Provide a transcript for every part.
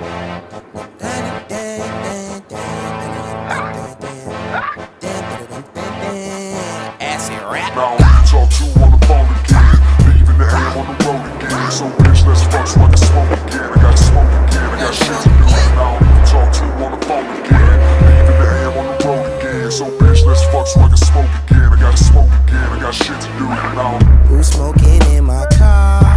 Rap. Talk to on the phone again. Leaving the on the road again. So bitch, let's fuck so smoke again. I got smoke again. I got shit to do. I'm talk to on the phone again. Leaving the on the road again. So bitch, let's fuck smoke again. I got smoke again. I got shit to do. Now who's smoking in my car?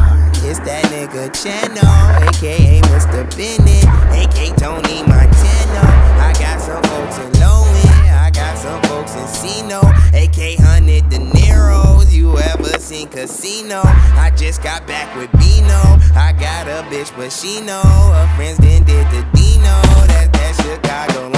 It's that nigga Chano, aka Mr. Bennett, aka Tony Montana. I got some folks in Lowen, I got some folks in Sino, aka Hundred De Niro's. You ever seen Casino? I just got back with Bino. I got a bitch, but she know her friends then did the Dino. That's that Chicago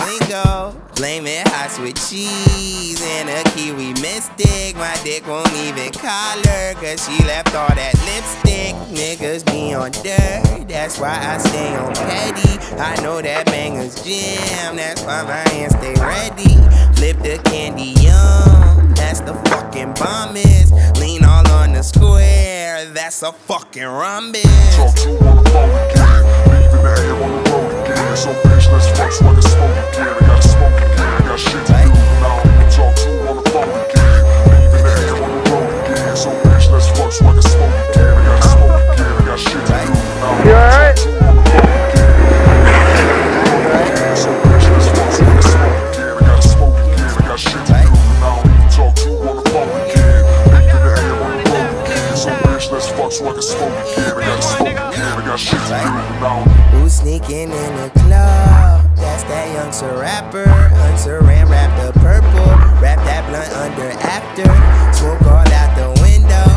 it hot with cheese and a kiwi mystic. My dick won't even call her, cause she left all that lipstick. Niggas be on dirt, that's why I stay on petty. I know that banger's jam, that's why my hands stay ready. Flip the candy yum, that's the fucking bomb is. Lean all on the square, that's a fucking rhombus. talk to on the phone again. Leaving the ham on the road again. So bitch, let's fuck so I smoke again. I got got shit to do. Now who you talk to on the phone again? Leaving the ham on the road again. So bitch, let's fuck so I can smoke again. I got smoke again. I got shit to do. Now who you alright? talk to on the phone again? So bitch, let's fuck so I can smoke again. I got smoke again. I got shit to do. Now who you talk to on the phone again? Leaving the ham on the road again. So bitch, let's fuck so I can smoke again. I got smoke again. I got shit to do. Now Who's sneaking in the club? That's that youngster rapper. Unsaran wrap the purple. Wrap that blunt under after. Smoke all out the window.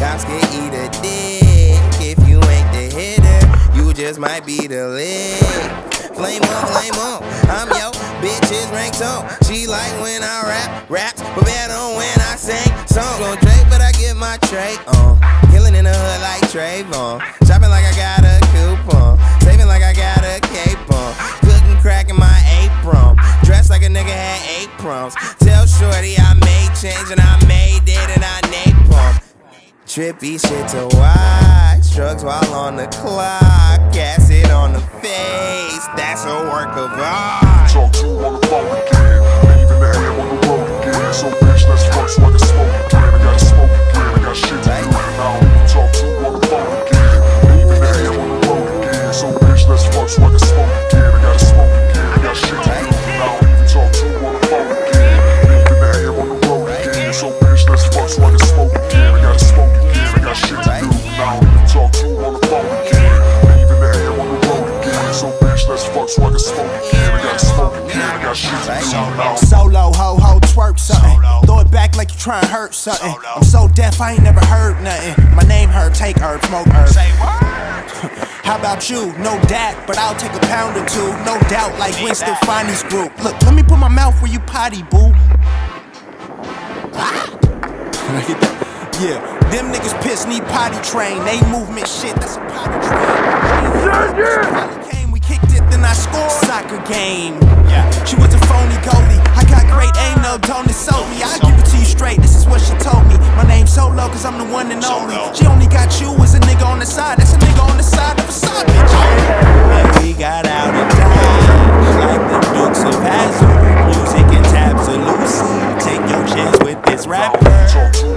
Cops can eat a dick. If you ain't the hitter, you just might be the lick. Flame on, flame on. I'm yo, bitches rank so. She like when I rap, raps, but better when I sing songs. Gon' Drake, but I get my tray on. Killing in the hood like Trayvon. Shopping like I got a coupon. Saving like I got a cape on. Nigga had eight proms. Tell Shorty I made change and I made it and I napalm. Trippy shit to watch. Drugs while on the clock. Acid on the face. That's a work of art. talk to on the phone again. Leaving the ham on the road again. So bitch, let's fuck so I can Now you talk to on the phone again. Leaving the ham on the road again. So bitch, let's fuck so I can smoke again. I got smoke again. I got shit to do. Now Solo, ho, ho, twerk something. Throw it back like you trying to hurt something. I'm so deaf, I ain't never heard nothing. My name herb, take herb, smoke her Say what? How about you? No dat, but I'll take a pound or two. No doubt, like Gwen Stefani's group. Look, let me put my mouth where you potty, boo. Ah. yeah, them niggas piss need potty train. They movement shit, that's a potty train. Probably came, we kicked it, then I scored. Soccer game. Yeah. She was a phony goalie. I got great aim, no, don't insult me. I'll give it to you straight. This is what she told me. My name's Solo, cause I'm the one and only. She only got you as a nigga on the side. That's a nigga on the side of a side bitch. And we got out of time like the Dukes of Hazzard. Music and tabs are loose. Take your chance with this rapper.